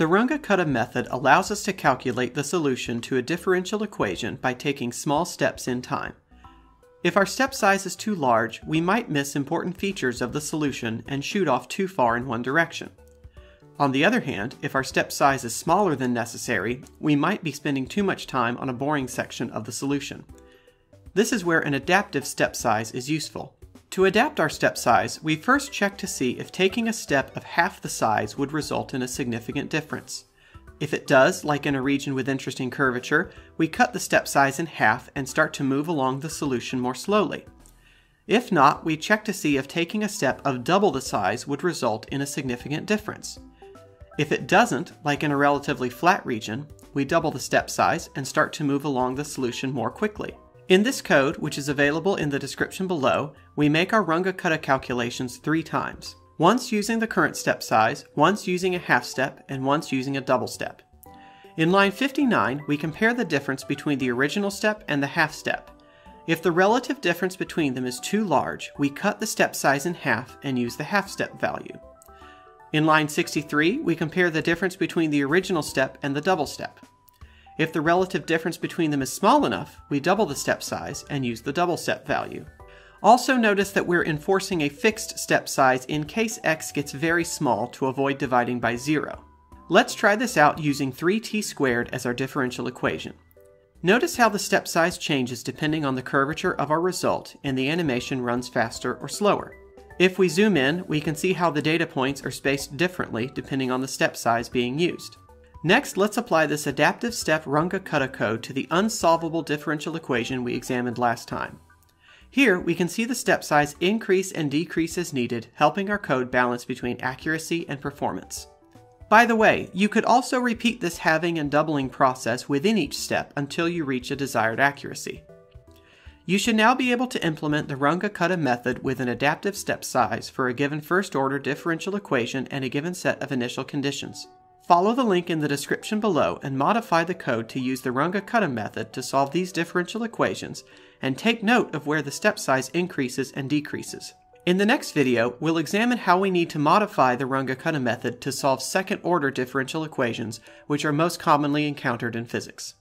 The Runge-Kutta method allows us to calculate the solution to a differential equation by taking small steps in time. If our step size is too large, we might miss important features of the solution and shoot off too far in one direction. On the other hand, if our step size is smaller than necessary, we might be spending too much time on a boring section of the solution. This is where an adaptive step size is useful. To adapt our step size, we first check to see if taking a step of half the size would result in a significant difference. If it does, like in a region with interesting curvature, we cut the step size in half and start to move along the solution more slowly. If not, we check to see if taking a step of double the size would result in a significant difference. If it doesn't, like in a relatively flat region, we double the step size and start to move along the solution more quickly. In this code, which is available in the description below, we make our Runge-Kutta calculations three times. Once using the current step size, once using a half step, and once using a double step. In line 59, we compare the difference between the original step and the half step. If the relative difference between them is too large, we cut the step size in half and use the half step value. In line 63, we compare the difference between the original step and the double step. If the relative difference between them is small enough, we double the step size and use the double step value. Also notice that we're enforcing a fixed step size in case x gets very small to avoid dividing by 0. Let's try this out using 3t squared as our differential equation. Notice how the step size changes depending on the curvature of our result and the animation runs faster or slower. If we zoom in, we can see how the data points are spaced differently depending on the step size being used. Next, let's apply this adaptive step Runge-Kutta code to the unsolvable differential equation we examined last time. Here, we can see the step size increase and decrease as needed, helping our code balance between accuracy and performance. By the way, you could also repeat this halving and doubling process within each step until you reach a desired accuracy. You should now be able to implement the Runge-Kutta method with an adaptive step size for a given first-order differential equation and a given set of initial conditions. Follow the link in the description below and modify the code to use the Runge-Kutta method to solve these differential equations, and take note of where the step size increases and decreases. In the next video, we'll examine how we need to modify the Runge-Kutta method to solve second-order differential equations, which are most commonly encountered in physics.